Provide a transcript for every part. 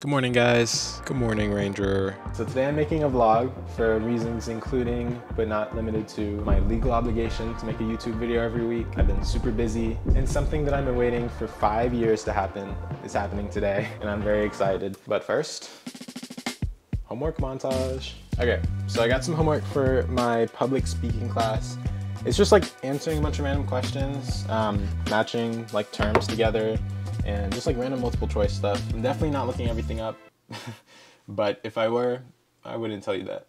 Good morning, guys. Good morning, Ranger. So today I'm making a vlog for reasons including, but not limited to, my legal obligation to make a YouTube video every week. I've been super busy, and something that I've been waiting for five years to happen is happening today, and I'm very excited. But first, homework montage. Okay, so I got some homework for my public speaking class. It's just like answering a bunch of random questions, um, matching like terms together, and just like random multiple choice stuff. I'm definitely not looking everything up, but if I were, I wouldn't tell you that.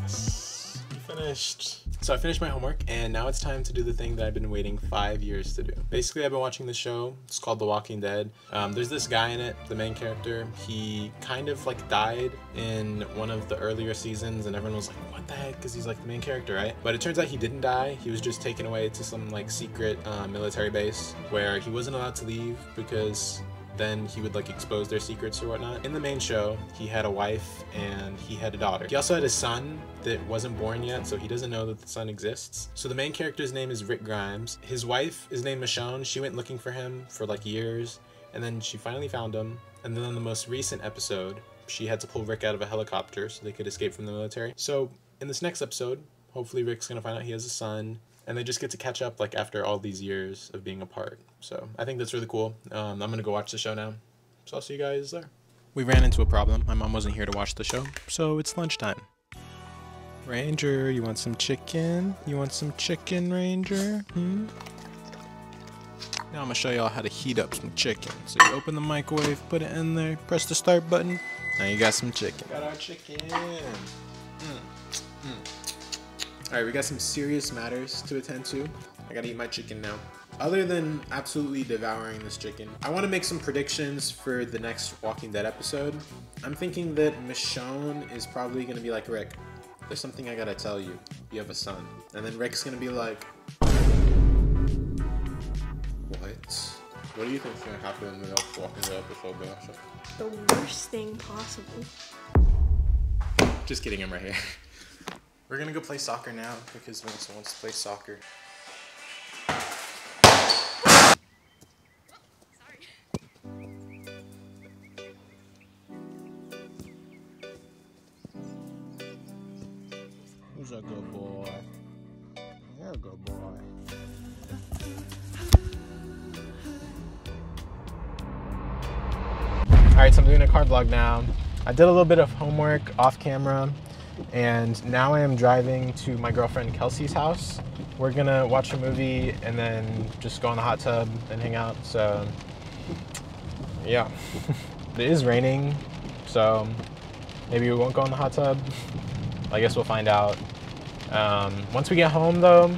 Yes, finished. So I finished my homework, and now it's time to do the thing that I've been waiting five years to do. Basically, I've been watching the show. It's called The Walking Dead. Um, there's this guy in it, the main character. He kind of like died in one of the earlier seasons, and everyone was like, "What the heck?" Because he's like the main character, right? But it turns out he didn't die. He was just taken away to some like secret uh, military base where he wasn't allowed to leave because then he would like expose their secrets or whatnot. In the main show, he had a wife and he had a daughter. He also had a son that wasn't born yet, so he doesn't know that the son exists. So the main character's name is Rick Grimes. His wife is named Michonne. She went looking for him for like years, and then she finally found him. And then in the most recent episode, she had to pull Rick out of a helicopter so they could escape from the military. So in this next episode, hopefully Rick's gonna find out he has a son and they just get to catch up like after all these years of being apart. So I think that's really cool. Um, I'm gonna go watch the show now. So I'll see you guys there. We ran into a problem. My mom wasn't here to watch the show, so it's lunchtime. Ranger, you want some chicken? You want some chicken, Ranger? Hmm? Now I'm gonna show y'all how to heat up some chicken. So you open the microwave, put it in there, press the start button. Now you got some chicken. Got our chicken. Mm. Mm. All right, we got some serious matters to attend to. I gotta eat my chicken now. Other than absolutely devouring this chicken, I want to make some predictions for the next Walking Dead episode. I'm thinking that Michonne is probably gonna be like Rick. There's something I gotta tell you. You have a son, and then Rick's gonna be like, "What? What do you think's gonna happen in the next Walking Dead episode, Basha?" The worst thing possible. Just kidding, I'm right here. We're gonna go play soccer now because Vanessa wants to play soccer. Who's a good boy? You're a good boy. Alright, so I'm doing a car vlog now. I did a little bit of homework off camera and now I am driving to my girlfriend Kelsey's house. We're gonna watch a movie and then just go in the hot tub and hang out. So, yeah. it is raining, so maybe we won't go in the hot tub. I guess we'll find out. Um, once we get home, though,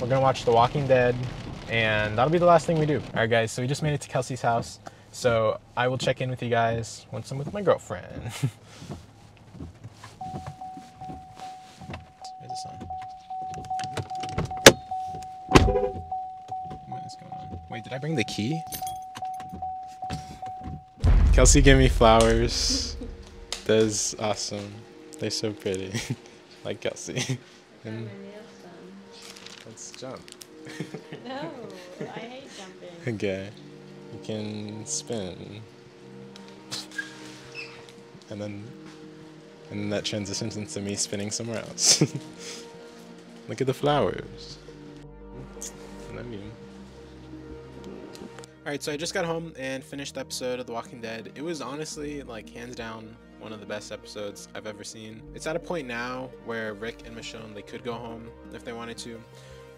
we're gonna watch The Walking Dead, and that'll be the last thing we do. All right, guys, so we just made it to Kelsey's house. So I will check in with you guys once I'm with my girlfriend. What is going on? Wait, did I bring the key? Kelsey gave me flowers. That's awesome. They're so pretty. like Kelsey. and let's jump. no, I hate jumping. Okay. You can spin. And then and then that transitions into me spinning somewhere else. Look at the flowers. I mean. Alright, so I just got home and finished the episode of The Walking Dead. It was honestly, like, hands down, one of the best episodes I've ever seen. It's at a point now where Rick and Michonne, they could go home if they wanted to.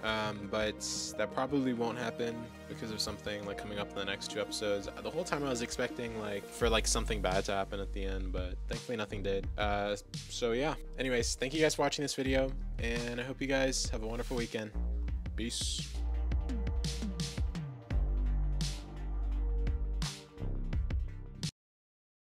Um, but that probably won't happen because of something like coming up in the next two episodes. The whole time I was expecting like for like something bad to happen at the end, but thankfully nothing did. Uh, so yeah. Anyways, thank you guys for watching this video, and I hope you guys have a wonderful weekend. Peace.